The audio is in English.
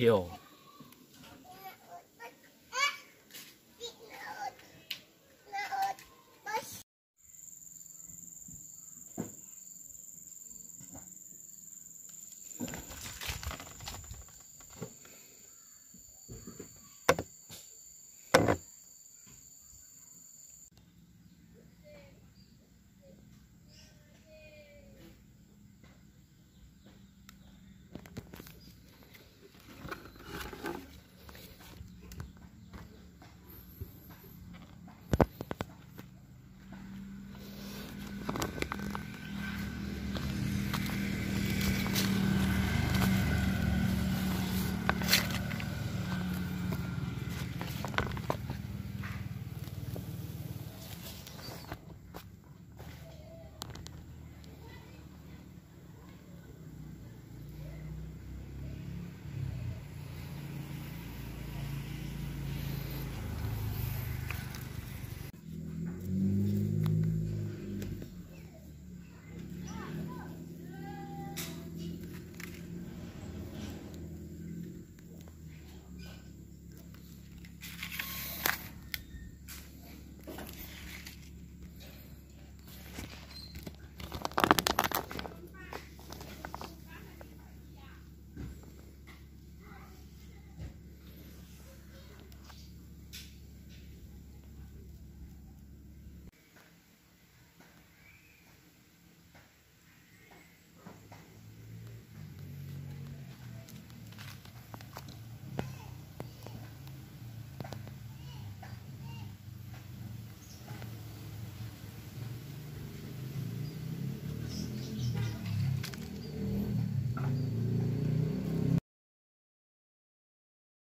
ill.